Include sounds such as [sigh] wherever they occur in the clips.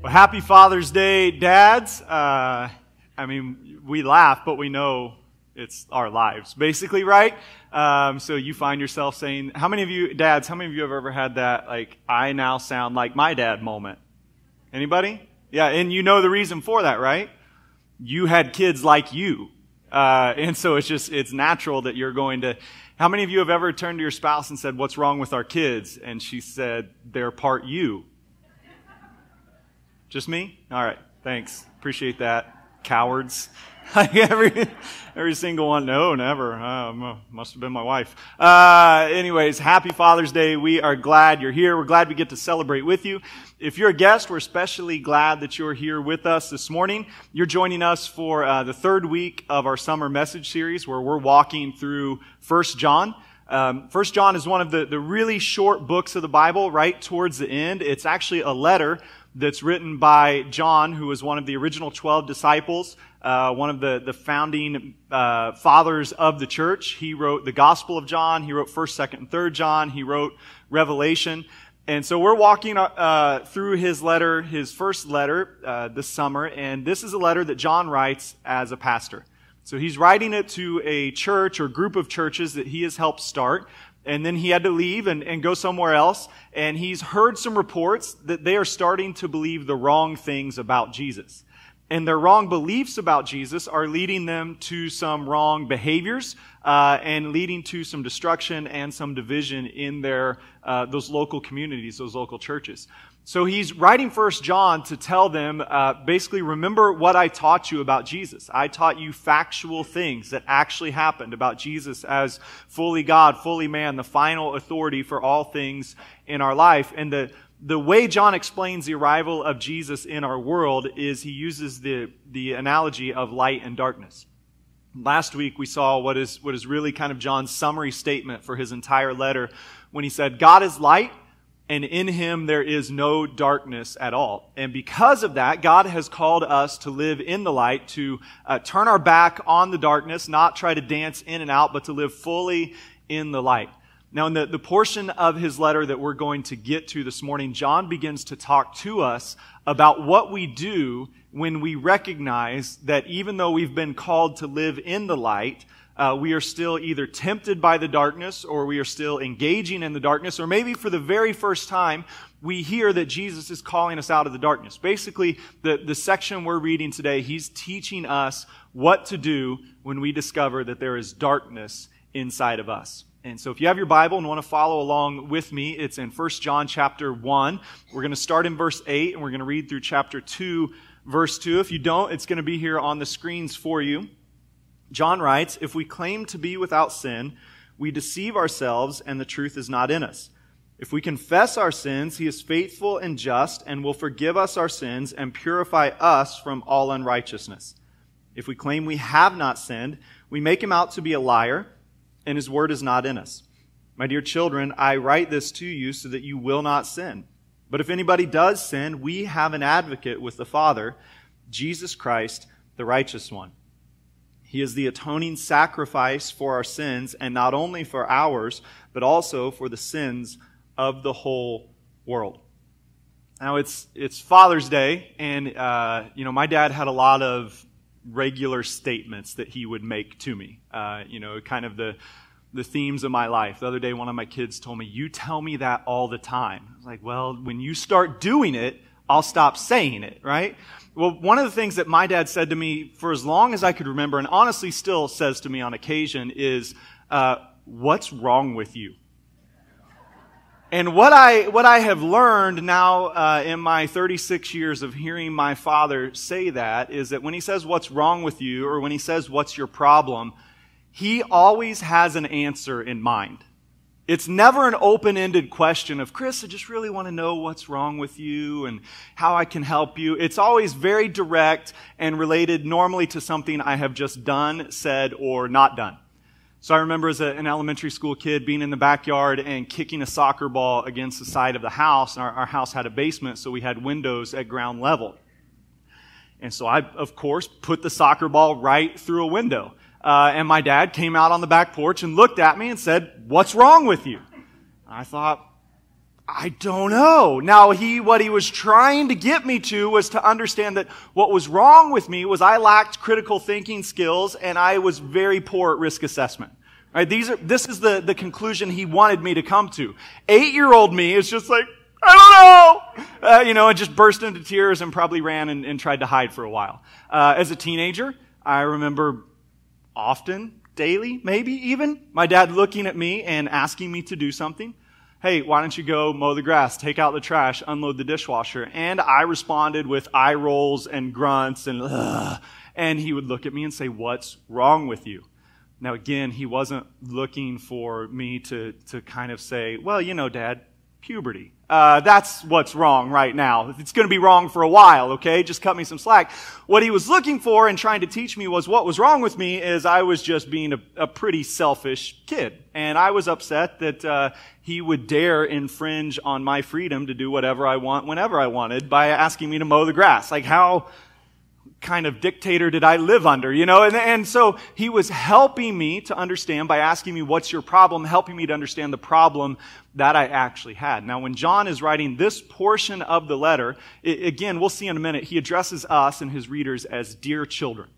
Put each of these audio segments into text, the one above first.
Well, happy Father's Day, dads. Uh, I mean, we laugh, but we know it's our lives, basically, right? Um, so you find yourself saying, how many of you, dads, how many of you have ever had that, like, I now sound like my dad moment? Anybody? Yeah, and you know the reason for that, right? You had kids like you. Uh, and so it's just, it's natural that you're going to, how many of you have ever turned to your spouse and said, what's wrong with our kids? And she said, they're part you. Just me? All right. Thanks. Appreciate that. Cowards. [laughs] every, every single one. No, never. Um, must have been my wife. Uh, anyways, happy Father's Day. We are glad you're here. We're glad we get to celebrate with you. If you're a guest, we're especially glad that you're here with us this morning. You're joining us for uh, the third week of our summer message series where we're walking through First John. Um, First John is one of the, the really short books of the Bible right towards the end. It's actually a letter that's written by John, who was one of the original 12 disciples, uh, one of the, the founding uh, fathers of the church. He wrote the Gospel of John. He wrote 1st, 2nd, and 3rd John. He wrote Revelation. And so we're walking uh, through his letter, his first letter uh, this summer, and this is a letter that John writes as a pastor. So he's writing it to a church or group of churches that he has helped start and then he had to leave and, and go somewhere else. And he's heard some reports that they are starting to believe the wrong things about Jesus. And their wrong beliefs about Jesus are leading them to some wrong behaviors uh, and leading to some destruction and some division in their uh, those local communities, those local churches. So he's writing First John to tell them, uh, basically, remember what I taught you about Jesus. I taught you factual things that actually happened about Jesus as fully God, fully man, the final authority for all things in our life. And the the way John explains the arrival of Jesus in our world is he uses the the analogy of light and darkness. Last week we saw what is what is really kind of John's summary statement for his entire letter when he said, "God is light." And in him there is no darkness at all. And because of that, God has called us to live in the light, to uh, turn our back on the darkness, not try to dance in and out, but to live fully in the light. Now, in the, the portion of his letter that we're going to get to this morning, John begins to talk to us about what we do when we recognize that even though we've been called to live in the light, uh, we are still either tempted by the darkness or we are still engaging in the darkness, or maybe for the very first time, we hear that Jesus is calling us out of the darkness. Basically, the, the section we're reading today, he's teaching us what to do when we discover that there is darkness inside of us. And so if you have your Bible and want to follow along with me, it's in 1 John chapter 1. We're going to start in verse 8 and we're going to read through chapter 2, verse 2. If you don't, it's going to be here on the screens for you. John writes, If we claim to be without sin, we deceive ourselves and the truth is not in us. If we confess our sins, he is faithful and just and will forgive us our sins and purify us from all unrighteousness. If we claim we have not sinned, we make him out to be a liar and his word is not in us. My dear children, I write this to you so that you will not sin. But if anybody does sin, we have an advocate with the Father, Jesus Christ, the righteous one. He is the atoning sacrifice for our sins, and not only for ours, but also for the sins of the whole world. Now it's it's Father's Day, and uh, you know my dad had a lot of regular statements that he would make to me. Uh, you know, kind of the the themes of my life. The other day, one of my kids told me, "You tell me that all the time." I was like, "Well, when you start doing it, I'll stop saying it." Right? Well, one of the things that my dad said to me for as long as I could remember, and honestly still says to me on occasion, is, uh, "What's wrong with you?" And what I what I have learned now uh, in my 36 years of hearing my father say that is that when he says "What's wrong with you?" or when he says "What's your problem," he always has an answer in mind. It's never an open ended question of, Chris, I just really want to know what's wrong with you and how I can help you. It's always very direct and related normally to something I have just done, said, or not done. So I remember as a, an elementary school kid being in the backyard and kicking a soccer ball against the side of the house. And our, our house had a basement, so we had windows at ground level. And so I, of course, put the soccer ball right through a window. Uh, and my dad came out on the back porch and looked at me and said, What's wrong with you? I thought, I don't know. Now he, what he was trying to get me to was to understand that what was wrong with me was I lacked critical thinking skills and I was very poor at risk assessment. Right? These are, this is the, the conclusion he wanted me to come to. Eight year old me is just like, I don't know! Uh, you know, and just burst into tears and probably ran and, and tried to hide for a while. Uh, as a teenager, I remember often, daily, maybe even, my dad looking at me and asking me to do something. Hey, why don't you go mow the grass, take out the trash, unload the dishwasher? And I responded with eye rolls and grunts and, Ugh. and he would look at me and say, what's wrong with you? Now, again, he wasn't looking for me to, to kind of say, well, you know, dad, puberty. Uh, that's what's wrong right now. It's going to be wrong for a while, okay? Just cut me some slack. What he was looking for and trying to teach me was what was wrong with me is I was just being a, a pretty selfish kid. And I was upset that uh, he would dare infringe on my freedom to do whatever I want whenever I wanted by asking me to mow the grass. Like how kind of dictator did I live under, you know? And, and so he was helping me to understand by asking me, what's your problem? Helping me to understand the problem that I actually had. Now, when John is writing this portion of the letter, it, again, we'll see in a minute, he addresses us and his readers as dear children.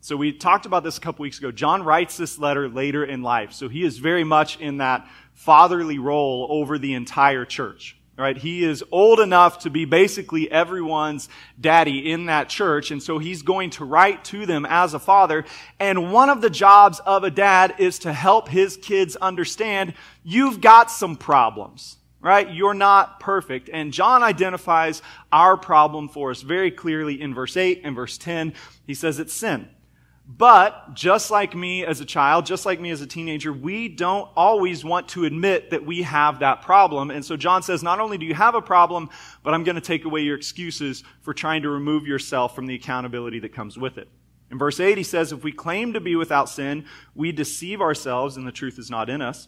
So we talked about this a couple weeks ago. John writes this letter later in life. So he is very much in that fatherly role over the entire church. Right? He is old enough to be basically everyone's daddy in that church. And so he's going to write to them as a father. And one of the jobs of a dad is to help his kids understand you've got some problems. Right? You're not perfect. And John identifies our problem for us very clearly in verse 8 and verse 10. He says it's sin. But just like me as a child, just like me as a teenager, we don't always want to admit that we have that problem. And so John says, not only do you have a problem, but I'm going to take away your excuses for trying to remove yourself from the accountability that comes with it. In verse 8, he says, if we claim to be without sin, we deceive ourselves and the truth is not in us.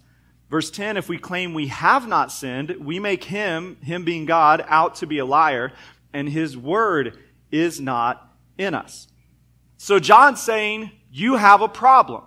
Verse 10, if we claim we have not sinned, we make him, him being God, out to be a liar, and his word is not in us. So John's saying, you have a problem.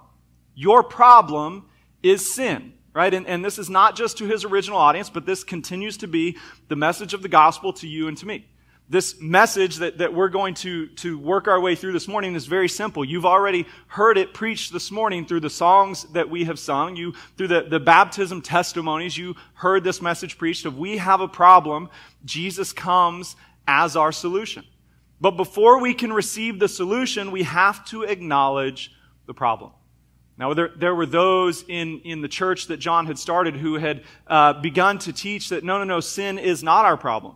Your problem is sin, right? And, and this is not just to his original audience, but this continues to be the message of the gospel to you and to me. This message that, that we're going to, to work our way through this morning is very simple. You've already heard it preached this morning through the songs that we have sung. You, through the, the baptism testimonies, you heard this message preached of we have a problem. Jesus comes as our solution. But before we can receive the solution, we have to acknowledge the problem. Now, there, there were those in, in the church that John had started who had uh, begun to teach that no, no, no, sin is not our problem.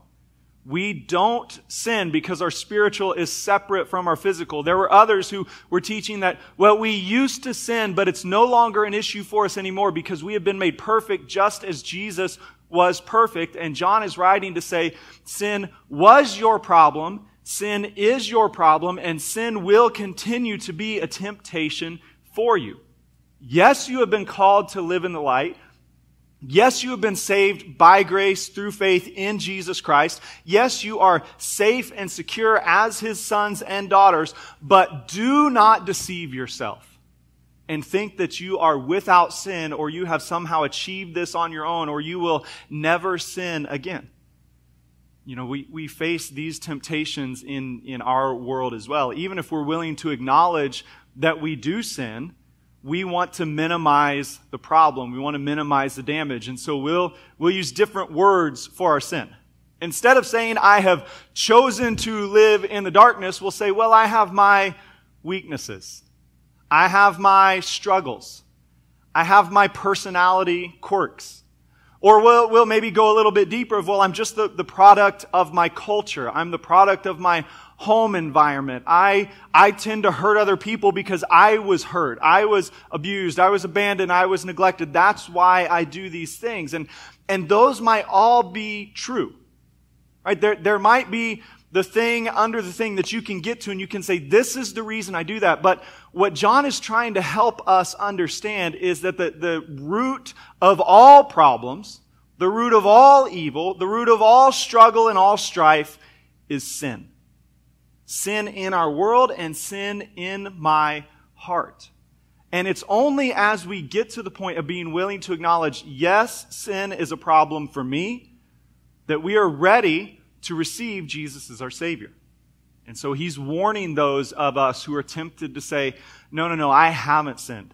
We don't sin because our spiritual is separate from our physical. There were others who were teaching that, well, we used to sin, but it's no longer an issue for us anymore because we have been made perfect just as Jesus was perfect. And John is writing to say, sin was your problem. Sin is your problem and sin will continue to be a temptation for you. Yes, you have been called to live in the light. Yes, you have been saved by grace through faith in Jesus Christ. Yes, you are safe and secure as his sons and daughters, but do not deceive yourself and think that you are without sin or you have somehow achieved this on your own or you will never sin again you know, we, we face these temptations in, in our world as well. Even if we're willing to acknowledge that we do sin, we want to minimize the problem. We want to minimize the damage. And so we'll, we'll use different words for our sin. Instead of saying, I have chosen to live in the darkness, we'll say, well, I have my weaknesses. I have my struggles. I have my personality quirks. Or we'll, we'll maybe go a little bit deeper of, well, I'm just the, the product of my culture. I'm the product of my home environment. I, I tend to hurt other people because I was hurt. I was abused. I was abandoned. I was neglected. That's why I do these things. And, and those might all be true. Right? There, there might be the thing under the thing that you can get to and you can say, this is the reason I do that. But what John is trying to help us understand is that the, the root of all problems, the root of all evil, the root of all struggle and all strife is sin. Sin in our world and sin in my heart. And it's only as we get to the point of being willing to acknowledge, yes, sin is a problem for me, that we are ready to receive Jesus as our Savior. And so he's warning those of us who are tempted to say, no, no, no, I haven't sinned.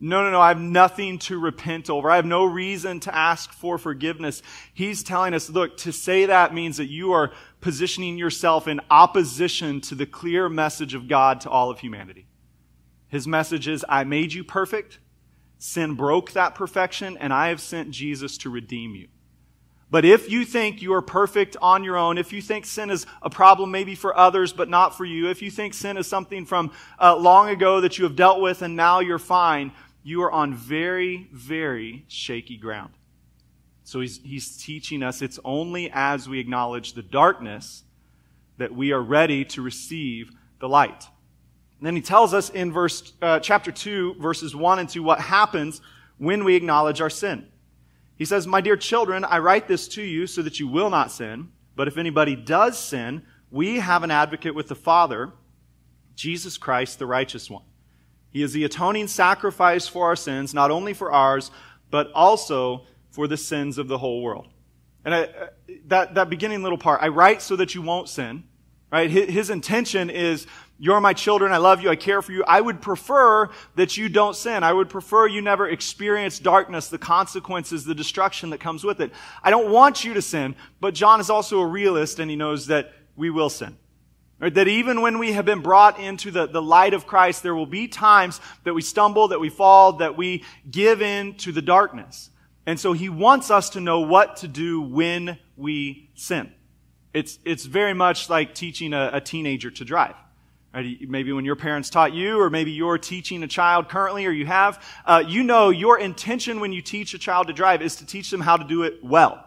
No, no, no, I have nothing to repent over. I have no reason to ask for forgiveness. He's telling us, look, to say that means that you are positioning yourself in opposition to the clear message of God to all of humanity. His message is, I made you perfect. Sin broke that perfection, and I have sent Jesus to redeem you. But if you think you are perfect on your own, if you think sin is a problem maybe for others but not for you, if you think sin is something from uh, long ago that you have dealt with and now you're fine, you are on very, very shaky ground. So he's, he's teaching us it's only as we acknowledge the darkness that we are ready to receive the light. And then he tells us in verse, uh, chapter 2, verses 1 and 2, what happens when we acknowledge our sin. He says, My dear children, I write this to you so that you will not sin. But if anybody does sin, we have an advocate with the Father, Jesus Christ, the righteous one. He is the atoning sacrifice for our sins, not only for ours, but also for the sins of the whole world. And I, uh, that, that beginning little part, I write so that you won't sin, right? His, intention is you're my children. I love you. I care for you. I would prefer that you don't sin. I would prefer you never experience darkness, the consequences, the destruction that comes with it. I don't want you to sin, but John is also a realist and he knows that we will sin. Right? That even when we have been brought into the, the light of Christ, there will be times that we stumble, that we fall, that we give in to the darkness. And so he wants us to know what to do when we sin. It's, it's very much like teaching a, a teenager to drive. Right? Maybe when your parents taught you, or maybe you're teaching a child currently, or you have, uh, you know your intention when you teach a child to drive is to teach them how to do it well.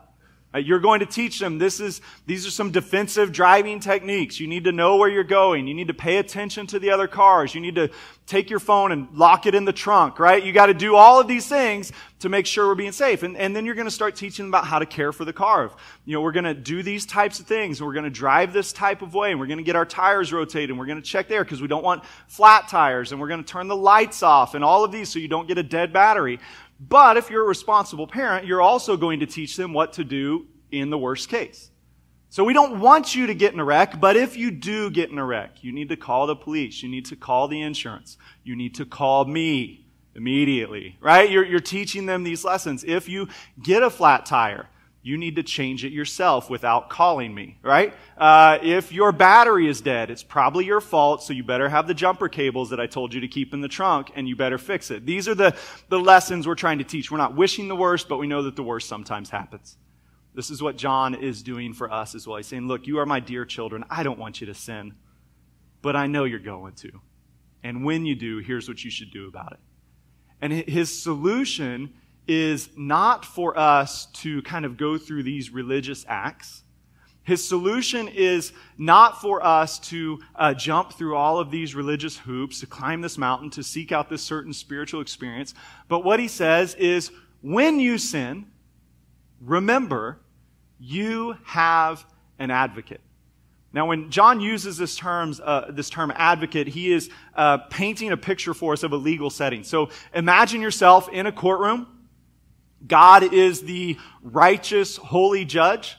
Uh, you're going to teach them this is, these are some defensive driving techniques. You need to know where you're going. You need to pay attention to the other cars. You need to take your phone and lock it in the trunk, right? You got to do all of these things to make sure we're being safe. And, and then you're going to start teaching them about how to care for the car. You know, we're going to do these types of things. We're going to drive this type of way. And we're going to get our tires rotated. And we're going to check there because we don't want flat tires. And we're going to turn the lights off and all of these so you don't get a dead battery. But if you're a responsible parent, you're also going to teach them what to do in the worst case. So we don't want you to get in a wreck, but if you do get in a wreck, you need to call the police. You need to call the insurance. You need to call me immediately, right? You're, you're teaching them these lessons. If you get a flat tire, you need to change it yourself without calling me, right? Uh, if your battery is dead, it's probably your fault, so you better have the jumper cables that I told you to keep in the trunk, and you better fix it. These are the, the lessons we're trying to teach. We're not wishing the worst, but we know that the worst sometimes happens. This is what John is doing for us as well. He's saying, Look, you are my dear children. I don't want you to sin, but I know you're going to. And when you do, here's what you should do about it. And his solution is not for us to kind of go through these religious acts. His solution is not for us to uh, jump through all of these religious hoops, to climb this mountain, to seek out this certain spiritual experience. But what he says is, when you sin, remember, you have an advocate. Now, when John uses this, terms, uh, this term advocate, he is uh, painting a picture for us of a legal setting. So imagine yourself in a courtroom God is the righteous, holy judge.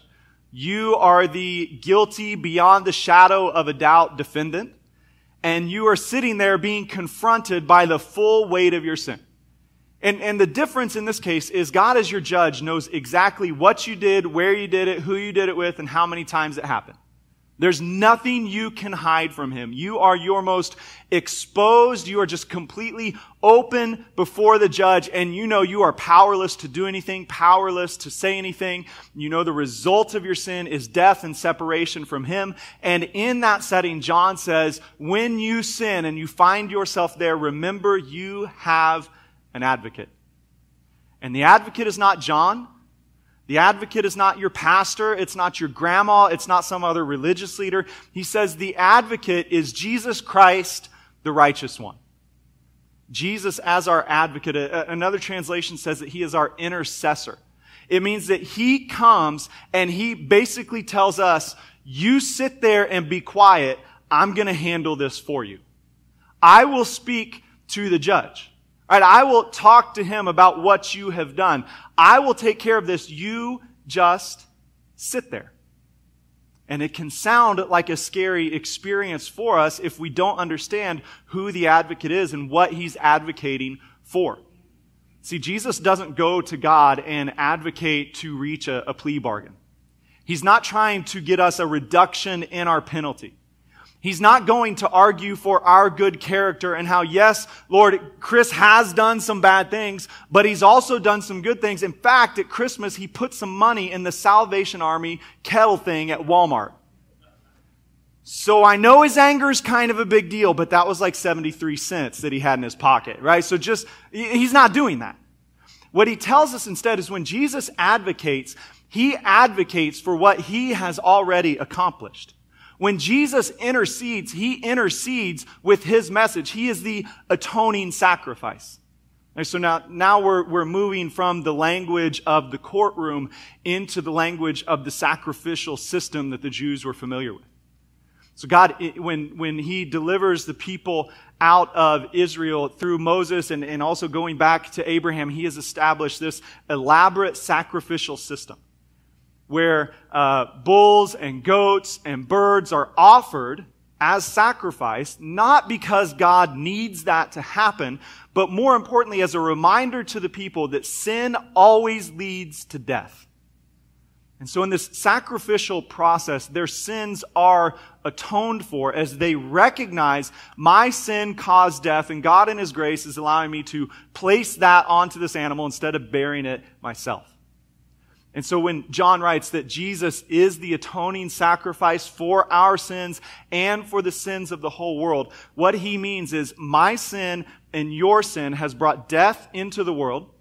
You are the guilty, beyond the shadow of a doubt defendant. And you are sitting there being confronted by the full weight of your sin. And, and the difference in this case is God as your judge knows exactly what you did, where you did it, who you did it with, and how many times it happened. There's nothing you can hide from him. You are your most exposed. You are just completely open before the judge and you know you are powerless to do anything, powerless to say anything. You know the result of your sin is death and separation from him. And in that setting, John says, when you sin and you find yourself there, remember you have an advocate. And the advocate is not John. The advocate is not your pastor. It's not your grandma. It's not some other religious leader. He says the advocate is Jesus Christ, the righteous one. Jesus as our advocate. Another translation says that he is our intercessor. It means that he comes and he basically tells us, you sit there and be quiet. I'm going to handle this for you. I will speak to the judge. Right? I will talk to him about what you have done. I will take care of this. You just sit there. And it can sound like a scary experience for us if we don't understand who the advocate is and what he's advocating for. See, Jesus doesn't go to God and advocate to reach a, a plea bargain. He's not trying to get us a reduction in our penalty. He's not going to argue for our good character and how, yes, Lord, Chris has done some bad things, but he's also done some good things. In fact, at Christmas, he put some money in the Salvation Army kettle thing at Walmart. So I know his anger is kind of a big deal, but that was like 73 cents that he had in his pocket, right? So just, he's not doing that. What he tells us instead is when Jesus advocates, he advocates for what he has already accomplished. When Jesus intercedes, he intercedes with his message. He is the atoning sacrifice. And so now, now we're, we're moving from the language of the courtroom into the language of the sacrificial system that the Jews were familiar with. So God, when, when He delivers the people out of Israel through Moses and, and also going back to Abraham, He has established this elaborate sacrificial system where uh, bulls and goats and birds are offered as sacrifice, not because God needs that to happen, but more importantly, as a reminder to the people that sin always leads to death. And so in this sacrificial process, their sins are atoned for as they recognize my sin caused death and God in His grace is allowing me to place that onto this animal instead of bearing it myself. And so when John writes that Jesus is the atoning sacrifice for our sins and for the sins of the whole world, what he means is my sin and your sin has brought death into the world.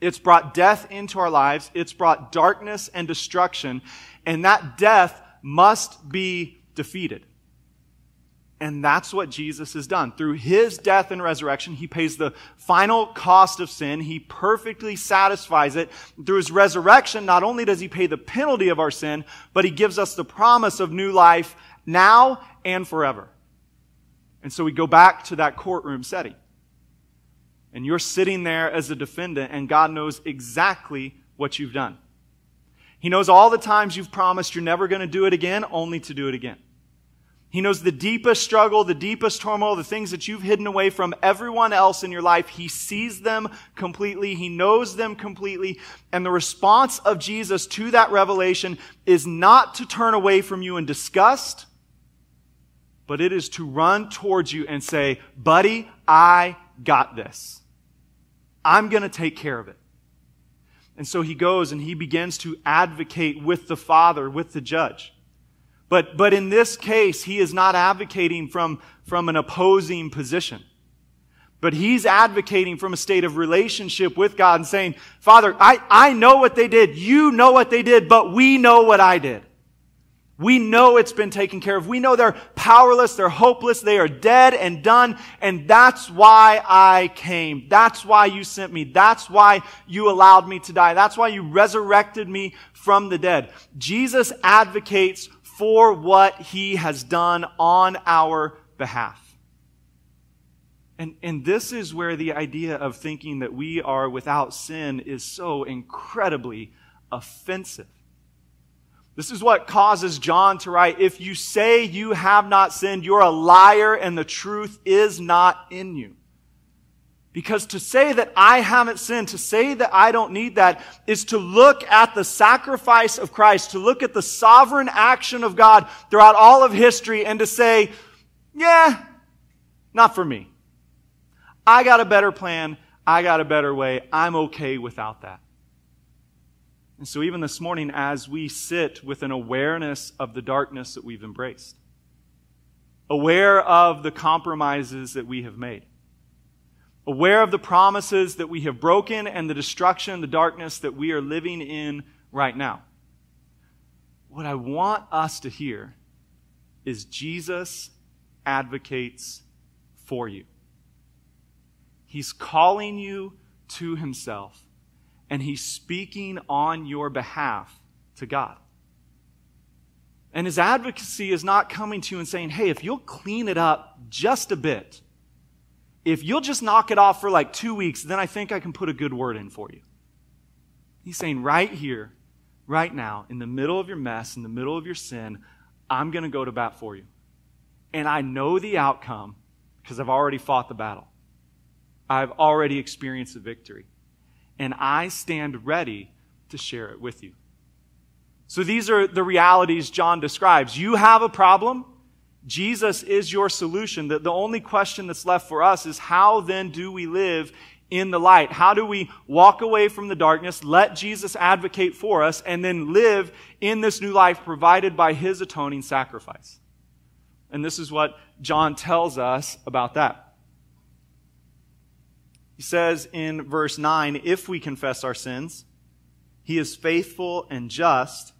It's brought death into our lives. It's brought darkness and destruction. And that death must be defeated. And that's what Jesus has done. Through his death and resurrection, he pays the final cost of sin. He perfectly satisfies it. Through his resurrection, not only does he pay the penalty of our sin, but he gives us the promise of new life now and forever. And so we go back to that courtroom setting. And you're sitting there as a defendant, and God knows exactly what you've done. He knows all the times you've promised you're never going to do it again, only to do it again. He knows the deepest struggle, the deepest turmoil, the things that you've hidden away from everyone else in your life. He sees them completely. He knows them completely. And the response of Jesus to that revelation is not to turn away from you in disgust, but it is to run towards you and say, buddy, I got this. I'm going to take care of it. And so he goes and he begins to advocate with the Father, with the judge. But, but in this case, he is not advocating from, from an opposing position. But he's advocating from a state of relationship with God and saying, Father, I, I know what they did. You know what they did, but we know what I did. We know it's been taken care of. We know they're powerless. They're hopeless. They are dead and done. And that's why I came. That's why you sent me. That's why you allowed me to die. That's why you resurrected me from the dead. Jesus advocates for what he has done on our behalf. And, and this is where the idea of thinking that we are without sin is so incredibly offensive. This is what causes John to write, if you say you have not sinned, you're a liar and the truth is not in you. Because to say that I haven't sinned, to say that I don't need that, is to look at the sacrifice of Christ, to look at the sovereign action of God throughout all of history and to say, yeah, not for me. I got a better plan. I got a better way. I'm okay without that. And so even this morning, as we sit with an awareness of the darkness that we've embraced, aware of the compromises that we have made, aware of the promises that we have broken and the destruction, the darkness that we are living in right now. What I want us to hear is Jesus advocates for you. He's calling you to himself, and he's speaking on your behalf to God. And his advocacy is not coming to you and saying, hey, if you'll clean it up just a bit, if you'll just knock it off for like two weeks, then I think I can put a good word in for you. He's saying, right here, right now, in the middle of your mess, in the middle of your sin, I'm going to go to bat for you. And I know the outcome because I've already fought the battle. I've already experienced the victory. And I stand ready to share it with you. So these are the realities John describes. You have a problem. Jesus is your solution. The, the only question that's left for us is how then do we live in the light? How do we walk away from the darkness, let Jesus advocate for us, and then live in this new life provided by his atoning sacrifice? And this is what John tells us about that. He says in verse 9, if we confess our sins, he is faithful and just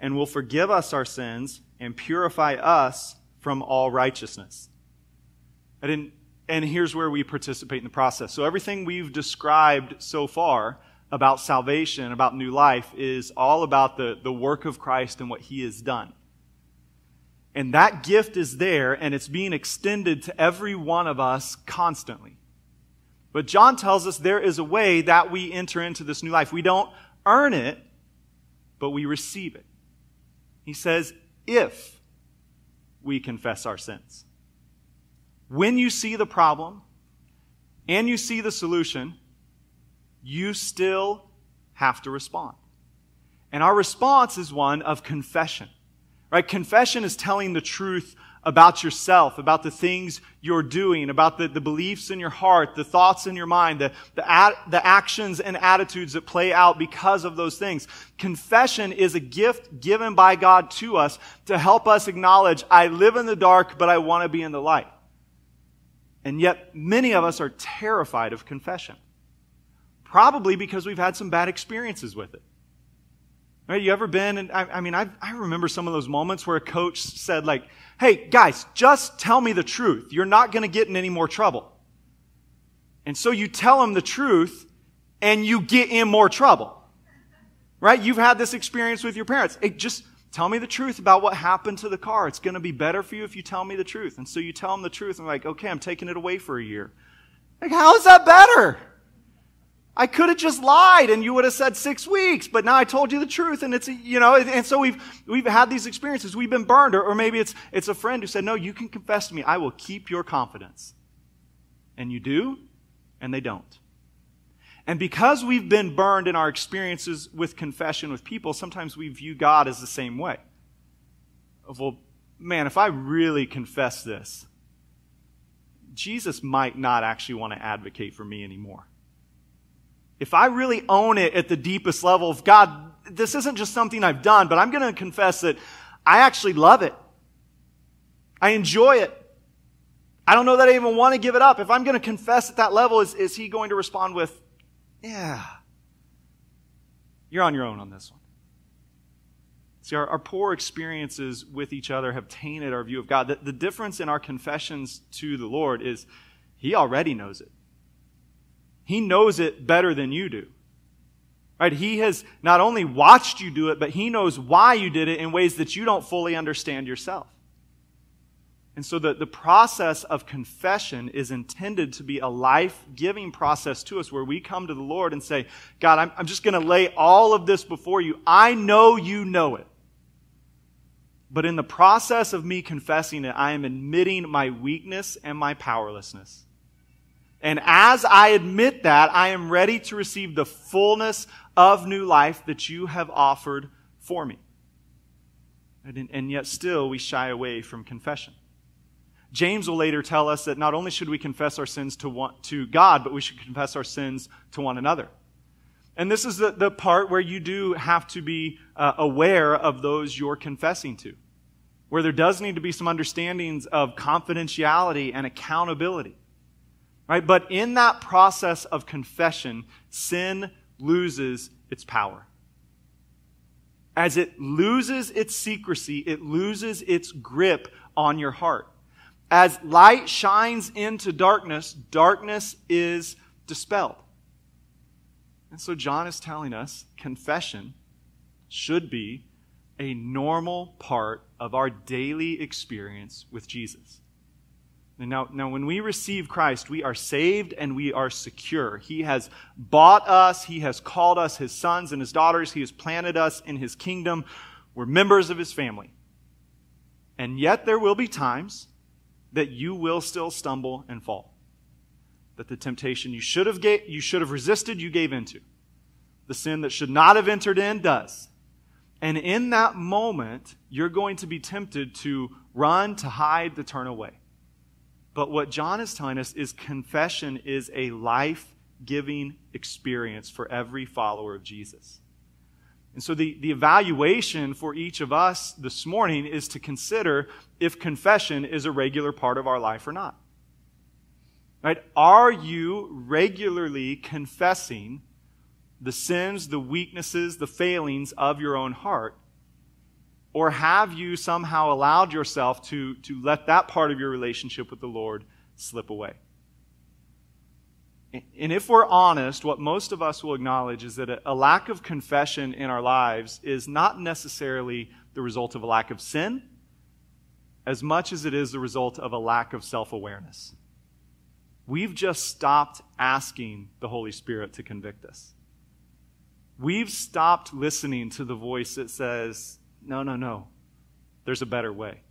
and will forgive us our sins and purify us from all righteousness. And, and here's where we participate in the process. So everything we've described so far about salvation, about new life, is all about the, the work of Christ and what he has done. And that gift is there and it's being extended to every one of us constantly. But John tells us there is a way that we enter into this new life. We don't earn it, but we receive it. He says, if we confess our sins. When you see the problem and you see the solution, you still have to respond. And our response is one of confession. Right? Confession is telling the truth about yourself, about the things you're doing, about the, the beliefs in your heart, the thoughts in your mind, the, the, the actions and attitudes that play out because of those things. Confession is a gift given by God to us to help us acknowledge, I live in the dark, but I want to be in the light. And yet, many of us are terrified of confession. Probably because we've had some bad experiences with it. Right? You ever been, and I, I mean, I, I remember some of those moments where a coach said, like, hey, guys, just tell me the truth. You're not going to get in any more trouble. And so you tell them the truth, and you get in more trouble. Right? You've had this experience with your parents. Hey, just tell me the truth about what happened to the car. It's going to be better for you if you tell me the truth. And so you tell them the truth, and like, okay, I'm taking it away for a year. Like, how is that better? I could have just lied and you would have said six weeks, but now I told you the truth and it's, you know, and so we've, we've had these experiences. We've been burned or, or maybe it's, it's a friend who said, no, you can confess to me. I will keep your confidence. And you do, and they don't. And because we've been burned in our experiences with confession with people, sometimes we view God as the same way. Well, man, if I really confess this, Jesus might not actually want to advocate for me anymore if I really own it at the deepest level of God, this isn't just something I've done, but I'm going to confess that I actually love it. I enjoy it. I don't know that I even want to give it up. If I'm going to confess at that level, is, is he going to respond with, yeah, you're on your own on this one? See, our, our poor experiences with each other have tainted our view of God. The, the difference in our confessions to the Lord is he already knows it. He knows it better than you do. Right? He has not only watched you do it, but he knows why you did it in ways that you don't fully understand yourself. And so the, the process of confession is intended to be a life giving process to us where we come to the Lord and say, God, I'm, I'm just going to lay all of this before you. I know you know it. But in the process of me confessing it, I am admitting my weakness and my powerlessness. And as I admit that, I am ready to receive the fullness of new life that you have offered for me. And, and yet still we shy away from confession. James will later tell us that not only should we confess our sins to, one, to God, but we should confess our sins to one another. And this is the, the part where you do have to be uh, aware of those you're confessing to, where there does need to be some understandings of confidentiality and accountability. Right? But in that process of confession, sin loses its power. As it loses its secrecy, it loses its grip on your heart. As light shines into darkness, darkness is dispelled. And so John is telling us confession should be a normal part of our daily experience with Jesus. Now, now, when we receive Christ, we are saved and we are secure. He has bought us. He has called us his sons and his daughters. He has planted us in his kingdom. We're members of his family. And yet there will be times that you will still stumble and fall. That the temptation you should have, you should have resisted, you gave into. The sin that should not have entered in does. And in that moment, you're going to be tempted to run, to hide, to turn away. But what John is telling us is confession is a life giving experience for every follower of Jesus. And so the, the evaluation for each of us this morning is to consider if confession is a regular part of our life or not. Right? Are you regularly confessing the sins, the weaknesses, the failings of your own heart? Or have you somehow allowed yourself to, to let that part of your relationship with the Lord slip away? And if we're honest, what most of us will acknowledge is that a lack of confession in our lives is not necessarily the result of a lack of sin, as much as it is the result of a lack of self awareness. We've just stopped asking the Holy Spirit to convict us. We've stopped listening to the voice that says, no, no, no. There's a better way.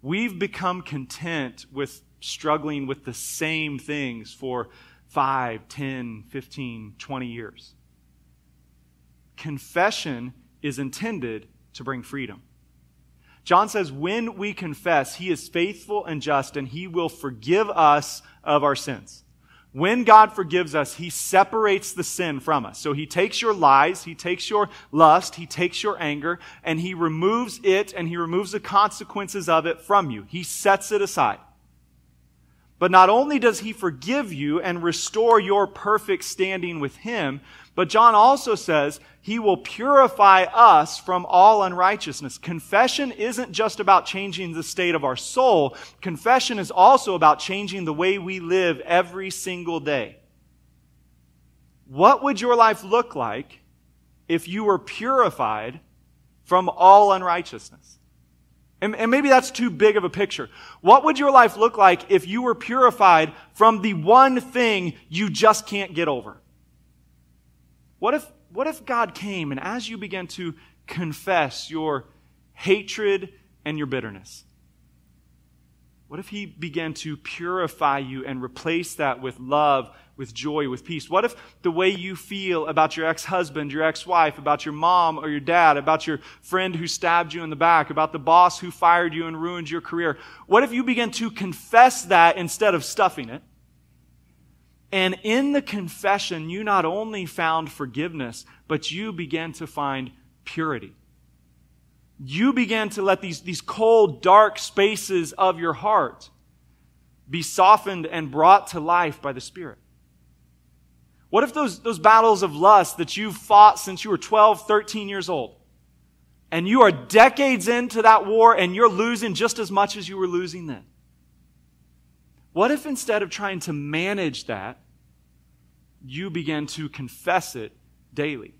We've become content with struggling with the same things for 5, 10, 15, 20 years. Confession is intended to bring freedom. John says, when we confess, he is faithful and just, and he will forgive us of our sins. When God forgives us, He separates the sin from us. So He takes your lies, He takes your lust, He takes your anger, and He removes it and He removes the consequences of it from you. He sets it aside. But not only does He forgive you and restore your perfect standing with Him, but John also says he will purify us from all unrighteousness. Confession isn't just about changing the state of our soul. Confession is also about changing the way we live every single day. What would your life look like if you were purified from all unrighteousness? And, and, maybe that's too big of a picture. What would your life look like if you were purified from the one thing you just can't get over? What if, what if God came and as you began to confess your hatred and your bitterness, what if He began to purify you and replace that with love, with joy, with peace? What if the way you feel about your ex husband, your ex wife, about your mom or your dad, about your friend who stabbed you in the back, about the boss who fired you and ruined your career, what if you begin to confess that instead of stuffing it? And in the confession, you not only found forgiveness, but you began to find purity. You began to let these, these cold, dark spaces of your heart be softened and brought to life by the Spirit. What if those, those battles of lust that you've fought since you were 12, 13 years old, and you are decades into that war and you're losing just as much as you were losing then? What if instead of trying to manage that, you begin to confess it daily?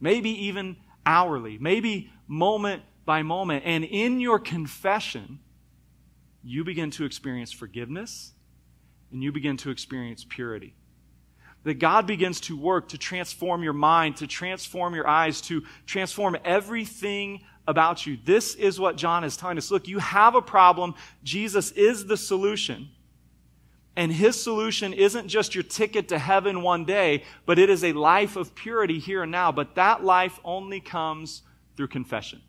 Maybe even hourly, maybe moment by moment. And in your confession, you begin to experience forgiveness and you begin to experience purity. That God begins to work to transform your mind, to transform your eyes, to transform everything about you. This is what John is telling us. Look, you have a problem. Jesus is the solution. And his solution isn't just your ticket to heaven one day, but it is a life of purity here and now. But that life only comes through confession.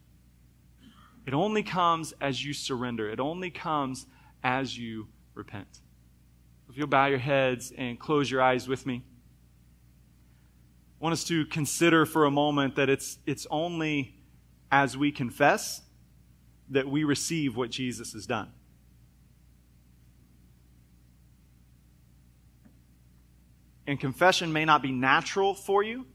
It only comes as you surrender. It only comes as you repent. You'll bow your heads and close your eyes with me. I want us to consider for a moment that it's, it's only as we confess that we receive what Jesus has done. And confession may not be natural for you,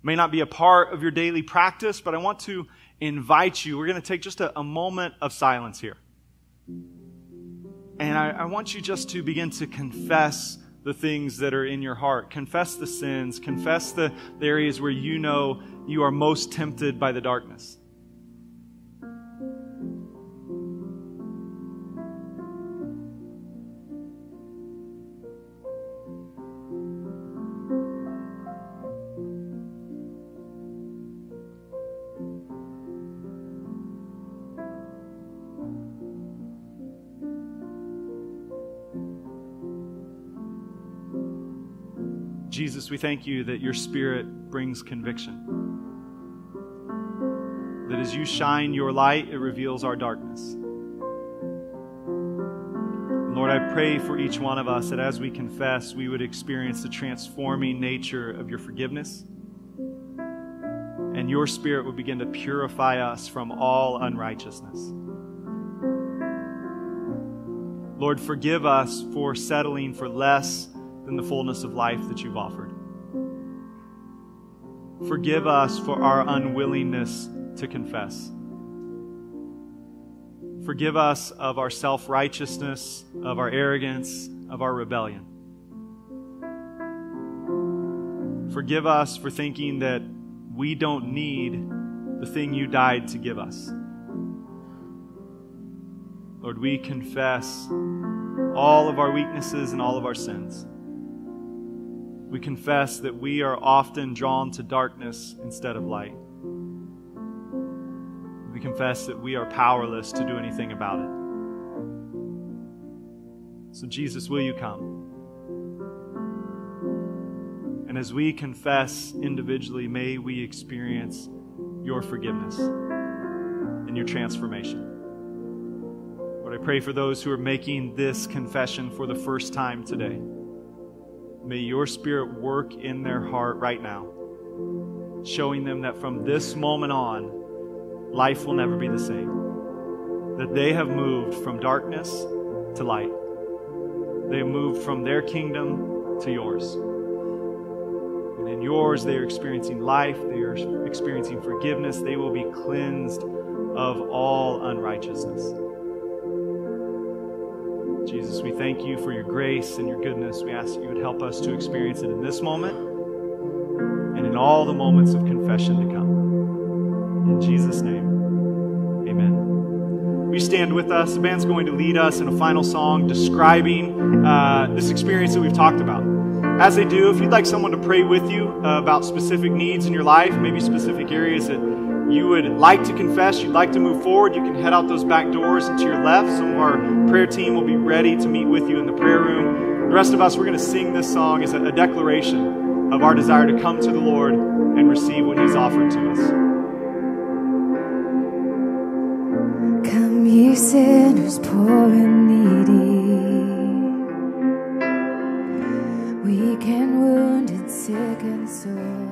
may not be a part of your daily practice, but I want to invite you. We're going to take just a, a moment of silence here. And I, I want you just to begin to confess the things that are in your heart. Confess the sins. Confess the, the areas where you know you are most tempted by the darkness. Jesus, we thank you that your Spirit brings conviction. That as you shine your light, it reveals our darkness. Lord, I pray for each one of us that as we confess, we would experience the transforming nature of your forgiveness. And your Spirit would begin to purify us from all unrighteousness. Lord, forgive us for settling for less than the fullness of life that you've offered. Forgive us for our unwillingness to confess. Forgive us of our self righteousness, of our arrogance, of our rebellion. Forgive us for thinking that we don't need the thing you died to give us. Lord, we confess all of our weaknesses and all of our sins. We confess that we are often drawn to darkness instead of light We confess that we are powerless to do anything about it. So, Jesus, will you come? And as we confess individually, may we experience your forgiveness and your transformation. Lord, I pray for those who are making this confession for the first time today. May your spirit work in their heart right now, showing them that from this moment on, life will never be the same. That they have moved from darkness to light. They have moved from their kingdom to yours. And in yours, they are experiencing life, they are experiencing forgiveness, they will be cleansed of all unrighteousness. Jesus, we thank you for your grace and your goodness. We ask that you would help us to experience it in this moment and in all the moments of confession to come. In Jesus' name, amen. We stand with us? The band's going to lead us in a final song describing uh, this experience that we've talked about. As they do, if you'd like someone to pray with you uh, about specific needs in your life, maybe specific areas that you would like to confess, you'd like to move forward, you can head out those back doors and to your left. Some of our prayer team will be ready to meet with you in the prayer room. The rest of us, we're going to sing this song as a, declaration of our desire to come to the Lord and receive what He's offered to us. Come, ye sinners poor and needy, weak and wounded, sick and sore.